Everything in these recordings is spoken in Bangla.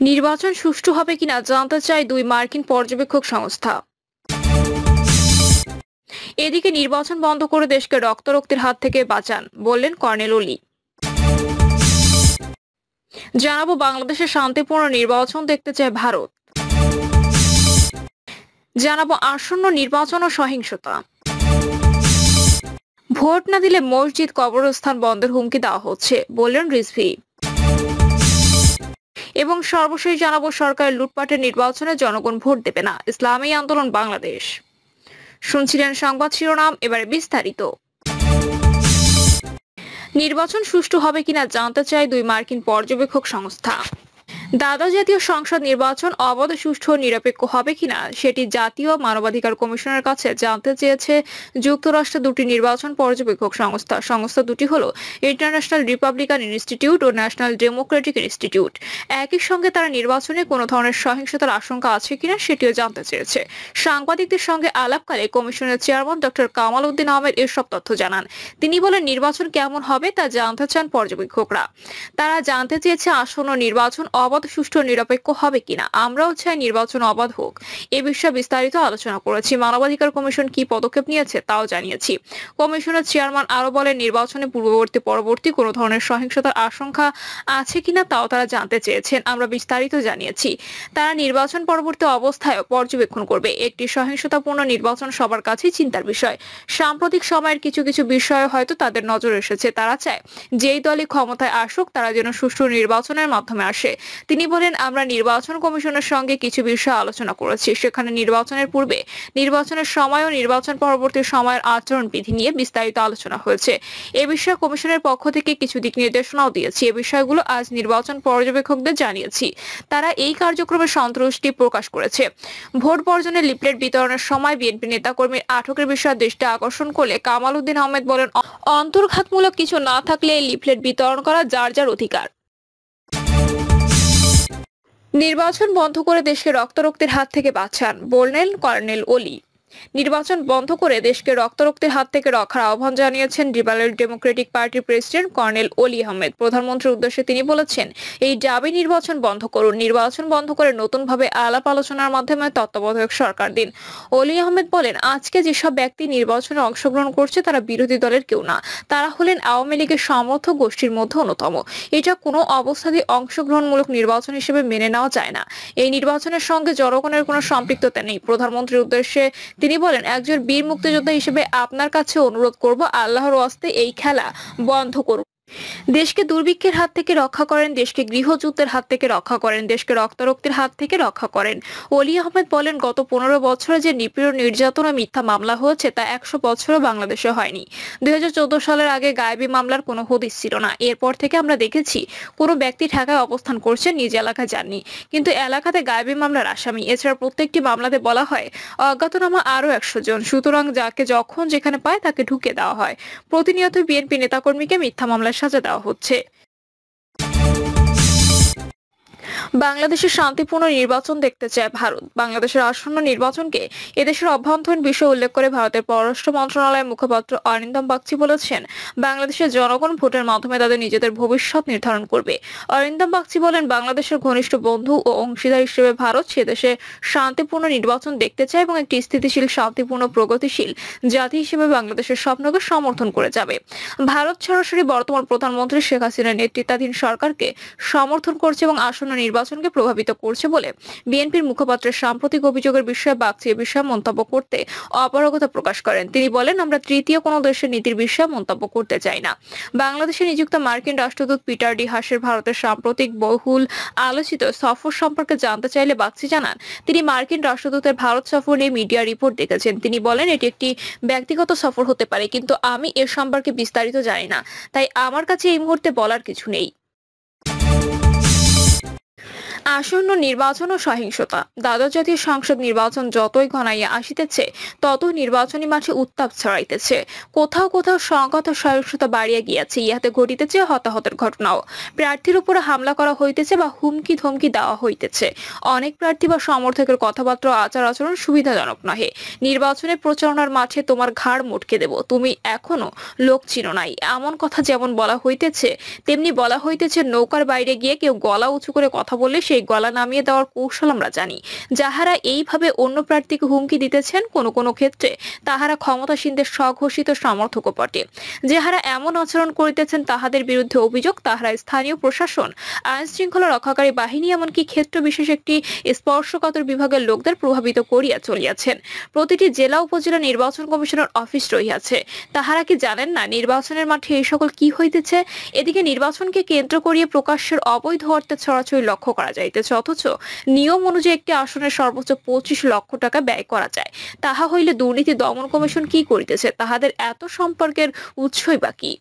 নির্বাচন সুষ্ঠু হবে কিনা জানতে চায় দুই মার্কিন পর্যবেক্ষক সংস্থা। এদিকে নির্বাচন বন্ধ করে দেশকে রক্তারক্তির হাত থেকে বাঁচান, বললেন কর্নেল ওলি। জানাব, বাংলাদেশের শান্তিপূর্ণ নির্বাচন দেখতে চায় ভারত। জানাব, আসন্ন নির্বাচন ও সহিংসতা। ভোট না দিলে মসজিদ, কবরস্থান বন্ধের হুমকি দেওয়া হচ্ছে, বললেন রিজভি। এবং সর্বশেষ জানাব সরকারের লুটপাটের নির্বাচনে জনগণ ভোট দেবে না। ইসলামী আন্দোলন, বাংলাদেশ। শুনছিলেন সংবাদ শিরোনাম, এবারে বিস্তারিত। নির্বাচন সুষ্ঠু হবে কিনা জানতে চায় দুই মার্কিন পর্যবেক্ষক সংস্থা। দ্বাদশ জাতীয় সংসদ নির্বাচন অবাধ, সুষ্ঠু নিরপেক্ষ হবে কিনা সেটি জাতীয় মানবাধিকার কমিশনের কাছে জানতে চেয়েছে যুক্তরাষ্ট্রের দুটি নির্বাচন পর্যবেক্ষক সংস্থা। সংস্থা দুটি হল ইন্টারন্যাশনাল রিপাবলিকান ইনস্টিটিউট ও ন্যাশনাল ডেমোক্রেটিক ইনস্টিটিউট। একই সঙ্গে তারা নির্বাচনে কোনো ধরনের সহিংসতার আশঙ্কা আছে কিনা সেটিও জানতে চেয়েছে। সাংবাদিকদের সঙ্গে আলাপকালে কমিশনের চেয়ারম্যান ডক্টর কামাল উদ্দিন আহমেদ এসব তথ্য জানান। তিনি বলেন, নির্বাচন কেমন হবে তা জানতে চান পর্যবেক্ষকরা। তারা জানতে চেয়েছে আসন্ন নির্বাচন অবাধ সুষ্ঠু, নিরপেক্ষ হবে কিনা, আমরাও চাই নির্বাচন অবাধ হোক। এ বিষয়ে বিস্তারিত আলোচনা করেছি। মানবাধিকার কমিশন কি পদক্ষেপ নিয়েছে তাও জানিয়েছি। কমিশনের চেয়ারম্যান আরও বলেন, নির্বাচনে পূর্ববর্তী, পরবর্তী কোনো ধরনের সহিংসতার আশঙ্কা আছে কিনা তাও তারা জানতে চেয়েছেন, আমরা বিস্তারিত জানিয়েছি। তারা নির্বাচন পরবর্তী অবস্থায় পর্যবেক্ষণ করবে। একটি সহিংসতাপূর্ণ নির্বাচন সবার কাছেই চিন্তার বিষয়। সাম্প্রতিক সময়ের কিছু কিছু বিষয়ে হয়তো তাদের নজর এসেছে। তারা চায়, যেই দলই ক্ষমতায় আসুক, তারা যেন সুষ্ঠু নির্বাচনের মাধ্যমে আসে। তিনি বলেন, আমরা নির্বাচন কমিশনের সঙ্গে কিছু বিষয় আলোচনা করেছি। সেখানে নির্বাচনের পূর্বে নির্বাচনের সময় ও নির্বাচন পরবর্তী সময়ের আচরণ বিধি নিয়ে বিস্তারিত আলোচনা হয়েছে। এ বিষয়ে কমিশনের পক্ষ থেকে কিছু দিক নির্দেশনাও দিয়েছি। এ বিষয়গুলো আজ নির্বাচন পর্যবেক্ষকদের জানিয়েছি। তারা এই কার্যক্রমে সন্তুষ্টি প্রকাশ করেছে। ভোট বর্জনের লিফলেট বিতরণের সময় বিএনপি নেতাকর্মীর আটকের বিষয়ে দৃষ্টি আকর্ষণ করলে কামাল উদ্দিন আহমেদ বলেন অন্তর্ঘাতমূলক কিছু না থাকলে লিফলেট বিতরণ করা যার যার অধিকার। নির্বাচন বন্ধ করে দেশকে রক্তারক্তির হাত থেকে বাঁচান বললেন কর্নেল ওলি। নির্বাচন বন্ধ করে দেশকে রক্তারক্তির হাত থেকে রক্ষার আহ্বান জানিয়েছেন লিবারেল ডেমোক্রেটিক পার্টির প্রেসিডেন্ট কর্নেল ওলি আহমেদ। প্রধানমন্ত্রীর উদ্দেশ্যে তিনি বলেছেন, এই দাবি নির্বাচন বন্ধ করুন। নির্বাচন বন্ধ করে নতুনভাবে আলাপ আলোচনার মাধ্যমে তত্ত্বাবধায়ক সরকার দিন। ওলি আহমেদ বলেন, আজকে যেসব ব্যক্তি নির্বাচনে অংশগ্রহণ করছে, তারা বিরোধী দলের কেউ না। তারা হলেন আওয়ামী লীগের সমর্থক গোষ্ঠীর মধ্যে অন্যতম। এটা কোনো অবস্থাতেই অংশগ্রহণমূলক নির্বাচন হিসেবে মেনে নেওয়া যায় না। এই নির্বাচনের সঙ্গে জনগণের কোনো সম্পৃক্ততা নেই। প্রধানমন্ত্রীর উদ্দেশ্যে তিনি বলেন, একজন বীর মুক্তিযোদ্ধা হিসেবে আপনার কাছে অনুরোধ করব, আল্লাহর অস্তে এই খেলা বন্ধ করুন। দেশকে দুর্ভিক্ষের হাত থেকে রক্ষা করেন, দেশকে গৃহযুদ্ধের হাত থেকে রক্ষা করেন, দেশকে রক্তারক্তির হাত থেকে রক্ষা করেন। অলি আহমেদ বলেন, গত পনেরো বছরে যে নিপীড় নির্যাতন ও মিথ্যা মামলা হয়েছে তা একশো বছরও বাংলাদেশে হয়নি। দুই সালের আগে গায়েবী মামলার কোনো হদিস ছিল না। এরপর থেকে আমরা দেখেছি, কোনো ব্যক্তি ঢাকায় অবস্থান করছে, নিজ এলাকায় যাননি। কিন্তু এলাকাতে গায়েবী মামলার আসামি। এছাড়া প্রত্যেকটি মামলাতে বলা হয়, অজ্ঞাতনামা আরও একশো জন। সুতরাং যাকে যখন যেখানে পায় তাকে ঢুকে দেওয়া হয়। প্রতিনিয়ত বিএনপি নেতাকর্মীকে মিথ্যা মামলার সাজা দেওয়া হচ্ছে। বাংলাদেশের শান্তিপূর্ণ নির্বাচন দেখতে চায় ভারত। বাংলাদেশের আসন্ন নির্বাচনকে এদেশের অভ্যন্তরীণ বিষয় উল্লেখ করে ভারতের পররাষ্ট্র মন্ত্রণালয়ের মুখপাত্র অরিন্দম বাগচি বলেছেন, বাংলাদেশের জনগণ ভোটের মাধ্যমে তাদের নিজেদের ভবিষ্যৎ নির্ধারণ করবে। অরিন্দম বাগচি বলেন, বাংলাদেশের ঘনিষ্ঠ বন্ধু ও অংশীদার হিসেবে ভারত সে দেশে শান্তিপূর্ণ নির্বাচন দেখতে চায় এবং একটি স্থিতিশীল, শান্তিপূর্ণ, প্রগতিশীল জাতি হিসেবে বাংলাদেশের স্বপ্নকে সমর্থন করে যাবে। ভারত সরাসরি বর্তমান প্রধানমন্ত্রী শেখ হাসিনার নেতৃত্বাধীন সরকারকে সমর্থন করছে এবং আসন্ন নির্বাচনকে প্রভাবিত করছে বলে বিএনপির মুখপাত্রের সাম্প্রতিক অভিযোগের বিষয়ে বাগচি বিষয়ে মন্তব্য করতে অপারগতা প্রকাশ করেন। তিনি বলেন, আমরা তৃতীয় কোনো দেশের নীতির বিষয়ে মন্তব্য করতে চাই না। বাংলাদেশে নিযুক্ত মার্কিন রাষ্ট্রদূত পিটার ডি হাসের ভারতের সাম্প্রতিক বহুল আলোচিত সফর সম্পর্কে জানতে চাইলে বাগচি জানান, তিনি মার্কিন রাষ্ট্রদূতের ভারত সফর নিয়ে মিডিয়া রিপোর্ট দেখেছেন। তিনি বলেন, এটি একটি ব্যক্তিগত সফর হতে পারে, কিন্তু আমি এর সম্পর্কে বিস্তারিত জানি না। তাই আমার কাছে এই মুহূর্তে বলার কিছু নেই। আসন্ন নির্বাচন ও সহিংসতা। দ্বাদশ জাতীয় সংসদ নির্বাচন যতই ঘনাইয়া আসিতেছে, ততই নির্বাচনী মাঠে উত্তাপ ছড়াইতেছে। কোথাও কোথাও সংঘাত ও সহিংসতা বাড়িয়া গিয়াছে, ইহাতে ঘটিতেছে হতাহতের ঘটনাও। প্রার্থীর উপরে হামলা করা হইতেছে বা হুমকি ধমকি দেওয়া হইতেছে। অনেক প্রার্থী বা সমর্থকের কথাবার্তা আচার আচরণ সুবিধাজনক নহে। নির্বাচনে প্রচারণার মাঠে তোমার ঘাড় মুটকে দেব, তুমি এখনও লোক চিনো নাই। এমন কথা যেমন বলা হইতেছে, তেমনি বলা হইতেছে নৌকার বাইরে গিয়ে কেউ গলা উঁচু করে কথা বললে সে সেই গলা নামিয়ে দেওয়ার কৌশল আমরা জানি। যাহারা এইভাবে অন্য প্রার্থীকে হুমকি দিতেছেন কোনো কোনো ক্ষেত্রে তাহারা ক্ষমতাসীনদের স্বঘোষিত সমর্থকও বটে। যাহারা এমন আচরণ করিতেছেন তাহাদের বিরুদ্ধে অভিযোগ, তাহারা স্থানীয় প্রশাসন আইন শৃঙ্খলা রক্ষাকারী বাহিনী এমনকি ক্ষেত্র বিশেষ একটি স্পর্শকাতর বিভাগের লোকদের প্রভাবিত করিয়া চলিয়াছেন। প্রতিটি জেলা উপজেলা নির্বাচন কমিশনের অফিস রহিয়াছে। তাহারা কি জানেন না নির্বাচনের মাঠে এই সকল কি হইতেছে? এদিকে নির্বাচনকে কেন্দ্র করিয়া প্রকাশ্যের অবৈধ অর্থে ছড়াছড়ি লক্ষ্য করা যাইতেছে অথচ নিয়ম অনুযায়ী একটি আসনের সর্বোচ্চ পঁচিশ লক্ষ টাকা ব্যয় করা যায়। তাহা হইলে দুর্নীতি দমন কমিশন কি করিতেছে? তাহাদের এত সম্পর্কের উৎসই বা কি?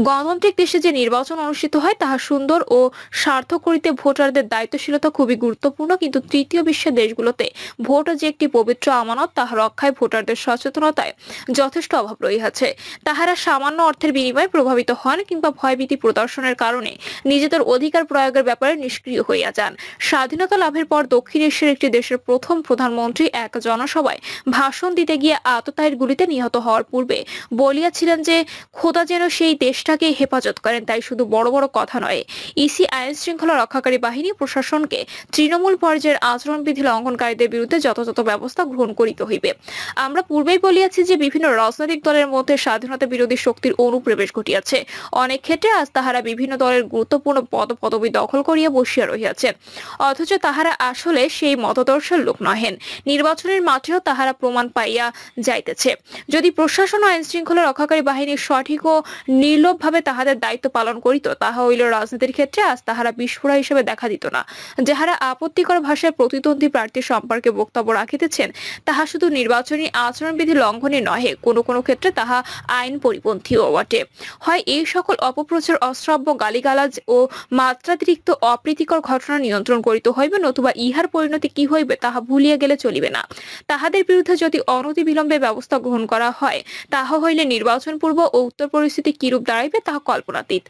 গণতান্ত্রিক দেশে যে নির্বাচন অনুষ্ঠিত হয়, তাহা সুন্দর ও সার্থক করিতে ভোটারদের দায়িত্বশীলতা খুবই গুরুত্বপূর্ণ। কিন্তু তৃতীয় বিশ্বের দেশগুলোতে ভোট যে একটি পবিত্র আমানত, তাহা রক্ষায় ভোটারদের সচেতনতায় যথেষ্ট অভাব রহিয়াছে। তাহারা সামান্য অর্থের বিনিময়ে প্রভাবিত হন কিংবা ভয়ভীতি প্রদর্শনের কারণে নিজেদের অধিকার প্রয়োগের ব্যাপারে নিষ্ক্রিয় হইয়া যান। স্বাধীনতা লাভের পর দক্ষিণ এশিয়ার একটি দেশের প্রথম প্রধানমন্ত্রী এক জনসভায় ভাষণ দিতে গিয়ে আততায়ের গুলিতে নিহত হওয়ার পূর্বে বলিয়াছিলেন যে, খোদা যেন সেই দেশটাকে হেফাজত করেন, তাই শুধু বড় বড় কথা নয়। ইসি আইন শৃঙ্খলা রক্ষাকারী বাহিনী প্রশাসনকে তৃণমূল পর্যায়ের আচরণবিধি লঙ্ঘনকারীদের বিরুদ্ধে যথাযথ ব্যবস্থা গ্রহণ করিতে হইবে। আমরা পূর্বেই বলিয়াছি যে বিভিন্ন রাজনৈতিক দলের মধ্যে স্বাধীনতা বিরোধী শক্তির অনুপ্রবেশ ঘটিয়াছে। অনেক ক্ষেত্রে আজ তাহারা বিভিন্ন দলের গুরুত্বপূর্ণ পদ পদবি দখল করিয়া বসিয়া রহিয়াছে। অথচ তাহারা আসলে সেই মতদর্শের লোক নহেন। নির্বাচনের মাঠেও তাহারা প্রমাণ পাইয়া যাইতেছে। যদি প্রশাসন ও আইন শৃঙ্খলা রক্ষাকারী বাহিনীর সঠিক ও নির্লোভভাবে তাহাদের দায়িত্ব পালন করিত, তাহা হইল রাজনীতির ক্ষেত্রে আজ তাহারা বিস্ফোরা হিসেবে দেখা দিত না। যাহারা আপত্তিকর ভাষায় প্রতিদ্বন্দ্বী প্রার্থী সম্পর্কে বক্তব্য রাখিতেছেন, তাহা শুধু নির্বাচনী আচরণবিধি লঙ্ঘনে নহে, কোনো কোনো ক্ষেত্রে তাহা আইন পরিপন্থীও বটে। হয় এই সকল অপপ্রচার, অশ্রাব্য, গালিগালাজ ও মাত্রাতিরিক্ত অপ্রীতিকর ঘটনা নিয়ন্ত্রণ করিতে হইবে, নতুবা ইহার পরিণতি কি হইবে তাহা ভুলিয়া গেলে চলিবে না। তাহাদের বিরুদ্ধে যদি অনতি বিলম্বে ব্যবস্থা গ্রহণ করা হয়, তাহা হইলে নির্বাচন পূর্ব ও উত্তর পরিস্থিতি কিরূপ দাঁড়াইবে তাহা কল্পনাতীত।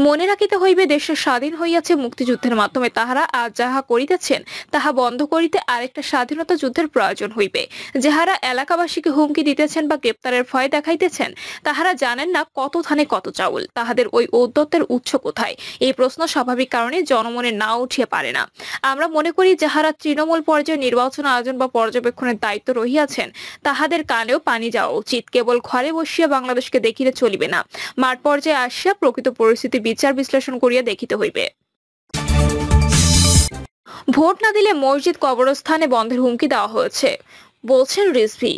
মনে রাখিতে হইবে দেশের স্বাধীন হইয়াছে মুক্তিযুদ্ধের মাধ্যমে তাহারা আজ যাহা করিতেছেন, তাহা বন্ধ করিতে আরেকটা স্বাধীনতা যুদ্ধের প্রয়োজন হইবে। যাহারা এলাকাবাসীকে হুমকি দিতেছেন বা গ্রেপ্তারের ভয় দেখাইতেছেন, তাহারা জানেন না কত ধানে কত চাউল। তাহাদের ওই ঔদ্যতের উৎস কোথায়? এই প্রশ্ন স্বাভাবিক কারণে জনমনে না উঠিয়ে পারে না। আমরা মনে করি, যাহারা তৃণমূল পর্যায়ে নির্বাচন আয়োজন বা পর্যবেক্ষণের দায়িত্ব রহিয়াছেন, তাহাদের কানেও পানি যাওয়া উচিত। কেবল ঘরে বসিয়া বাংলাদেশকে দেখিলে চলিবে না। মাঠ পর্যায়ে আসিয়া প্রকৃত পরিস্থিতি বিচার বিশ্লেষণ করিয়া দেখিতে হইবে। ভোট না দিলে মসজিদ কবরস্থানে বন্ধের হুমকি দেওয়া হয়েছে, বলছেন রিজভি।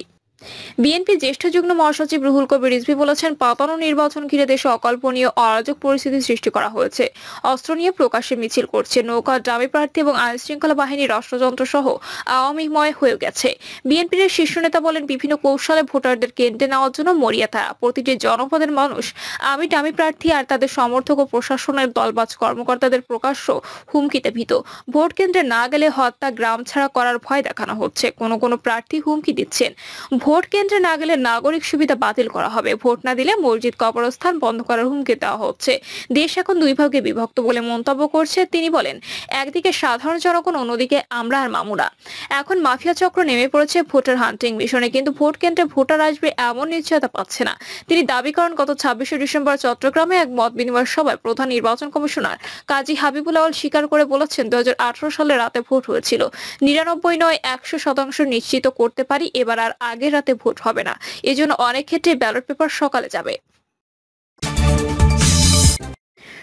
বিএনপি জ্যেষ্ঠ যুগ্ম মহাসচিব রুহুল কবির রিজভি বলেছেন, পাতানো নির্বাচন ঘিরে দেশে অকল্পনীয়, অরাজক পরিস্থিতি সৃষ্টি করা হয়েছে। অস্ত্র নিয়ে প্রকাশ্যে মিছিল করছে, নৌকা, ডামি প্রার্থী এবং আইন শৃঙ্খলা বাহিনীর রাষ্ট্রযন্ত্র সহ আওয়ামীময় হয়ে গেছে। বিএনপির শীর্ষ নেতা বলেন, বিভিন্ন কৌশলে ভোটারদের কেন্দ্রে নেওয়ার জন্য মরিয়া তারা। প্রতিটি জনপদের মানুষ আমি ডামি প্রার্থী আর তাদের সমর্থক ও প্রশাসনের দলবাজ কর্মকর্তাদের প্রকাশ্য হুমকিতে ভীত। ভোট কেন্দ্রে না গেলে হত্যা, গ্রাম ছাড়া করার ভয় দেখানো হচ্ছে। কোনো কোনো প্রার্থী হুমকি দিচ্ছেন। ভোট কেন্দ্রে না গেলে নাগরিক সুবিধা বাতিল করা হবে। ভোট না দিলে মসজিদ, কবরস্থান বন্ধ করার হুমকি দেওয়া হচ্ছে। দেশ এখন দুই ভাগে বিভক্ত বলে মন্তব্য করছে। তিনি বলেন, একদিকে সাধারণ জনগণ, অন্যদিকে আমরা আর মামুরা। এখন মাফিয়া চক্র নেমে পড়েছে ভোটার হান্টিং মিশনে, কিন্তু ভোট কেন্দ্রে ভোটার আসবে এমন নিশ্চয়তা পাচ্ছে না। তিনি দাবি করেন, গত ছাব্বিশে ডিসেম্বর চট্টগ্রামে এক মত বিনিময় সভায় প্রধান নির্বাচন কমিশনার কাজী হাবিবুল আওয়াল স্বীকার করে বলেছেন দুহাজার আঠারো সালে রাতে ভোট হয়েছিল। নিরানব্বই নয়, একশো শতাংশ নিশ্চিত করতে পারি, এবার আর আগের রাতে ভোট হবে না। এজন্য অনেক ক্ষেত্রে ব্যালট পেপার সকালে যাবে।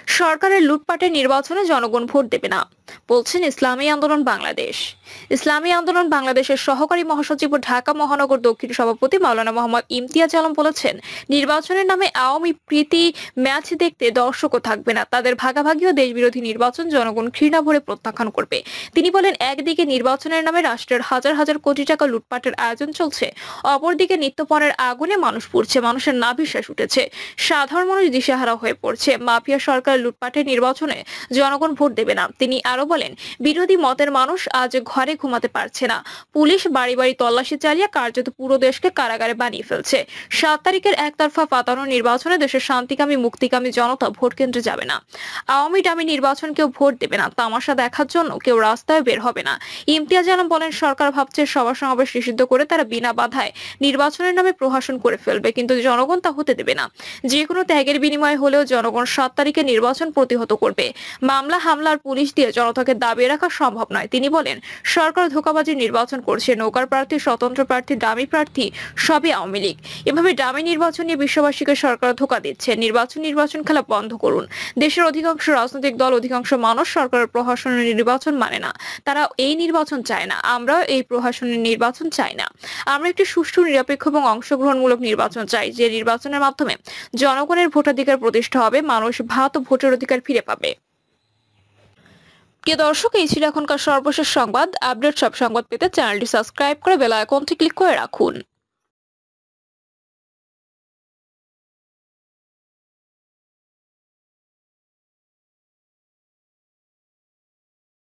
সরকারের লুটপাটের নির্বাচনে জনগণ ভোট দেবে না, বলছেন ইসলামী আন্দোলন বাংলাদেশ। ইসলামী আন্দোলন বাংলাদেশের সহকারী মহাসচিব ও ঢাকা মহানগর দক্ষিণ সভাপতি মাওলানা মোহাম্মদ ইমতিয়াজ আলম বলেছেন, নির্বাচনের নামে আওয়ামী প্রীতি ম্যাচ দেখতে দর্শকও থাকবে না। তাদের ভাগাভাগি ও দেশবিরোধী নির্বাচন জনগণ ঘৃণা ভরে প্রত্যাখ্যান করবে। তিনি বলেন, একদিকে নির্বাচনের নামে রাষ্ট্রের হাজার হাজার কোটি টাকা লুটপাটের আয়োজন চলছে, অপরদিকে নিত্যপণের আগুনে মানুষ পুড়ছে, মানুষের নাভিশ্বাস উঠেছে, সাধারণ মানুষ দিশেহারা হয়ে পড়ছে। মাফিয়া সরকার লুটপাটের নির্বাচনে জনগণ ভোট দেবে না। তিনি আরও বলেন, বিরোধী মতের মানুষ আজ ঘরে ঘুমাতে পারছে না। পুলিশ বাড়ি বাড়ি তল্লাশি চালিয়ে কার্যত পুরো দেশকে কারাগারে বানিয়ে ফেলছে। সাত তারিখের একতরফা পাতানো নির্বাচনে দেশের শান্তিকামী, মুক্তিকামী জনতা ভোট কেন্দ্রে যাবে না। আওয়ামী ডামি নির্বাচন কেউ ভোট দেবে না। তামাশা দেখার জন্য কেউ রাস্তায় বের হবে না। ইমতিয়াজ আলম বলেন, সরকার ভাবছে সভা সমাবেশ নিষিদ্ধ করে তারা বিনা বাধায় নির্বাচনের নামে প্রহাসন করে ফেলবে, কিন্তু জনগণ তা হতে দেবে না। যে কোনো ত্যাগের বিনিময়ে হলেও জনগণ সাত তারিখে নির্বাচন প্রতিহত করবে। মামলা হামলার পুলিশ দিয়ে জনতাকে দাবিয়ে রাখা সম্ভব নয়। তিনি বলেন, সরকার ধোকাবাজি নির্বাচন করছে, নৌকার প্রার্থী, স্বতন্ত্র প্রার্থী ডামি প্রার্থী, সবই আওয়ামী লীগ। এভাবে ডামি নির্বাচন নিয়ে বিশ্ববাসীকে সরকার ধোকা দিচ্ছে। নির্বাচন নির্বাচন খেলা বন্ধ করুন। দেশের অধিকাংশ রাজনৈতিক দল, অধিকাংশ মানুষ সরকারের প্রশাসনের নির্বাচন মানে না। তারা এই নির্বাচন চায় না। আমরাও এই প্রশাসনের নির্বাচন চাই না। আমরা একটি সুষ্ঠু, নিরপেক্ষ এবং অংশগ্রহণমূলক নির্বাচন চাই। যে নির্বাচনের মাধ্যমে জনগণের ভোটাধিকার প্রতিষ্ঠা হবে, মানুষ ভাত ভোটের অধিকার ফিরে পাবে। প্রিয় দর্শক, এই ছিল এখনকার সর্বশেষ সংবাদ। আপডেট সব সংবাদ পেতে চ্যানেলটি সাবস্ক্রাইব করে বেল আইকনটি ক্লিক করে রাখুন।